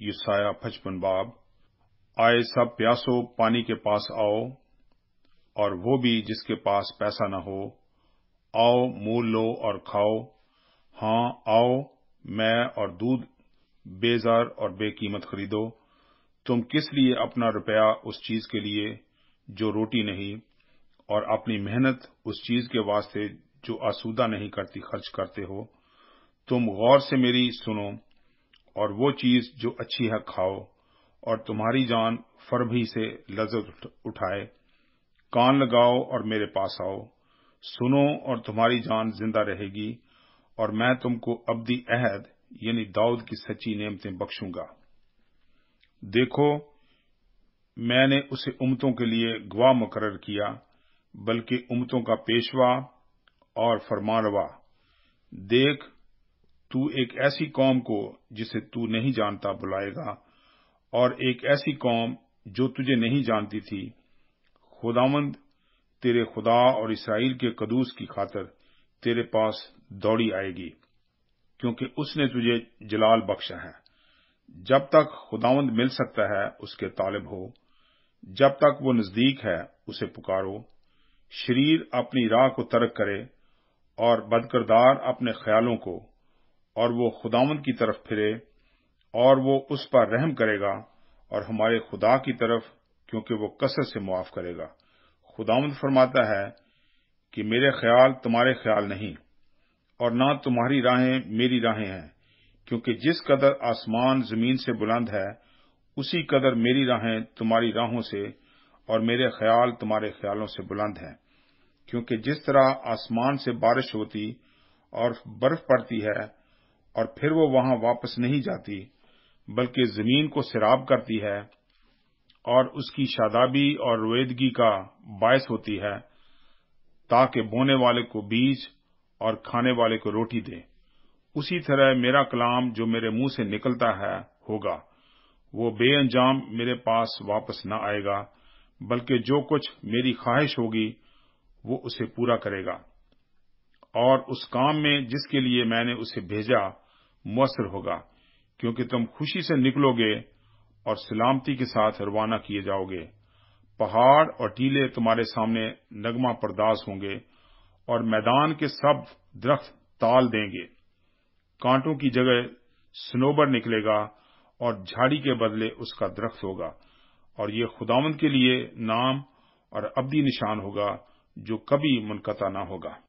یسایہ پچپن باب۔ آئے سب پیاسو پانی کے پاس آؤ، اور وہ بھی جس کے پاس پیسہ نہ ہو۔ آؤ، مول لو اور کھاؤ۔ ہاں آؤ، میں اور دودھ بے زر اور بے قیمت خریدو۔ تم کس لیے اپنا روپیہ اس چیز کے لیے جو روٹی نہیں، اور اپنی محنت اس چیز کے واسطے جو آسودہ نہیں کرتی خرچ کرتے ہو؟ تم غور سے میری سنو۔ اور وہ چیز جو اچھی ہے کھاؤ اور تمہاری جان فربھی سے لذت اٹھائے۔ کان لگاؤ اور میرے پاس آؤ۔ سنو اور تمہاری جان زندہ رہے گی اور میں تم کو ابدی عہد یعنی داؤد کی سچی نعمتیں بخشوں گا۔ دیکھو، میں نے اسے امتوں کے لیے گواہ مقرر کیا، بلکہ امتوں کا پیشوا اور فرمانروا۔ دیکھ تو ایک ایسی قوم کو جسے تو نہیں جانتا بلائے گا، اور ایک ایسی قوم جو تجھے نہیں جانتی تھی۔ خداوند، تیرے خدا اور اسرائیل کے قدوس کی خاطر تیرے پاس دوڑی آئے گی، کیونکہ اس نے تجھے جلال بخشا ہے۔ جب تک خداوند مل سکتا ہے، اس کے طالب ہو۔ جب تک وہ نزدیک ہے، اسے پکارو۔ شریر اپنی راہ کو ترک کرے اور بدکردار اپنے خیالوں کو اور وہ خداوند کی طرف پھرے اور وہ اس پر رحم کرے گا اور ہمارے خدا کی طرف کیونکہ وہ کثرت سے معاف کرے گا۔ خداوند فرماتا ہے کہ میرے خیال تمہارے خیال نہیں اور نہ تمہاری راہیں میری راہیں ہیں، کیونکہ جس قدر آسمان زمین سے بلند ہے، اسی قدر میری راہیں تمہاری راہوں سے اور میرے خیال تمہارے خیالوں سے بلند ہیں۔ کیونکہ جس طرح آسمان سے بارش ہوتی اور برف پڑتی ہے اور پھر وہ وہاں واپس نہیں جاتی، بلکہ زمین کو سیراب کرتی ہے اور اس کی شادابی اور رویدگی کا باعث ہوتی ہے تاکہ بونے والے کو بیج اور کھانے والے کو روٹی دے۔ اسی طرح میرا کلام جو میرے منہ سے نکلتا ہے ہوگا، وہ بے انجام میرے پاس واپس نہ آئے گا، بلکہ جو کچھ میری خواہش ہوگی وہ اسے پورا کرے گا۔ اور اس کام میں جس کے لیے میں نے اسے بھیجا مؤثر ہوگا، کیونکہ تم خوشی سے نکلو گے اور سلامتی کے ساتھ روانہ کیے جاؤ گے۔ پہاڑ اور ٹیلے تمہارے سامنے نغمہ پرداز ہوں گے اور میدان کے سب درخت تال دیں گے۔ کانٹوں کی جگہ سنوبر نکلے گا اور جھاڑی کے بدلے اس کا درخت ہوگا۔ اور یہ خداوند کے لیے نام اور ابدی نشان ہوگا جو کبھی منقطع نہ ہوگا۔